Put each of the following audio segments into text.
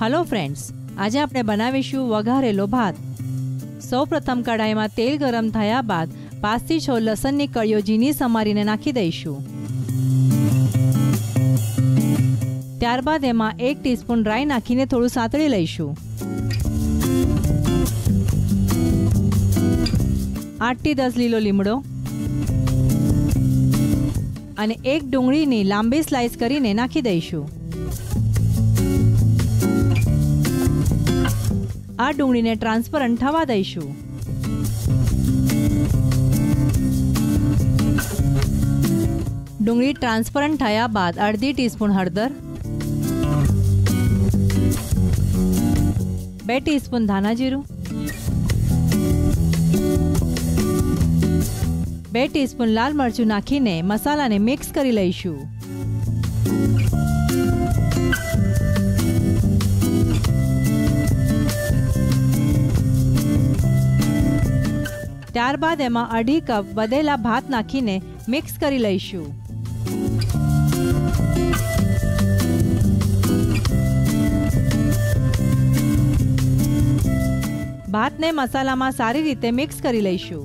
Hello friends આજે આપણે બનાવીશું વઘારેલો ભાત. સૌપ્રથમ કઢાઈમાં તેલ ગરમ થયા બાદ પાંચથી છ લસણની કળીઓ ઝીણી સમારીને નાખી દઈશું. ત્યારબાદ એમાં એક ટીસ્પૂન રાઈ નાખીને થોડું સાંતળી લઈશું. આઠથી દસ લીલો લીમડો અને એક ડુંગળીની લાંબી સ્લાઇસ કરીને નાખી દઈશું. આ ડુંગળીને ટ્રાન્સપરન્ટ થવા દઈશું. ડુંગળી ટ્રાન્સપરન્ટ થયા બાદ અડધી ટીસ્પૂન હળદર, બે ટીસ્પૂન ધાણા જીરું, બે ટીસ્પૂન લાલ મરચું નાખીને મસાલાને મિક્સ કરી લઈશું. ત્યારબાદ એમાં અઢી કપ વધેલા ભાત નાખીને મિક્સ કરી લઈશું. ભાતને મસાલામાં સારી રીતે મિક્સ કરી લઈશું.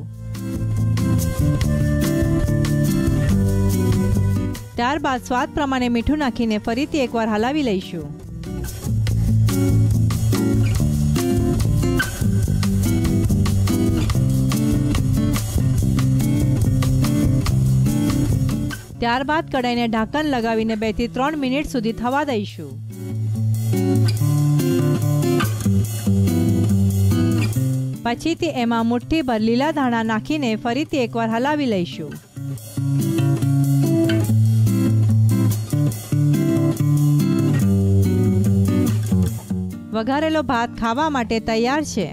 ત્યારબાદ સ્વાદ પ્રમાણે મીઠું નાખીને ફરીથી એકવાર હલાવી લઈશું. ત્યારબાદ કડાઈને ઢાંકણ લગાવીને બેથી ત્રણ મિનિટ સુધી થવા દઈશું. પછીથી એમાં મુઠ્ઠીભર લીલા ધાણા નાખીને ફરીથી એકવાર હલાવી લઈશું. વઘારેલો ભાત ખાવા માટે તૈયાર છે.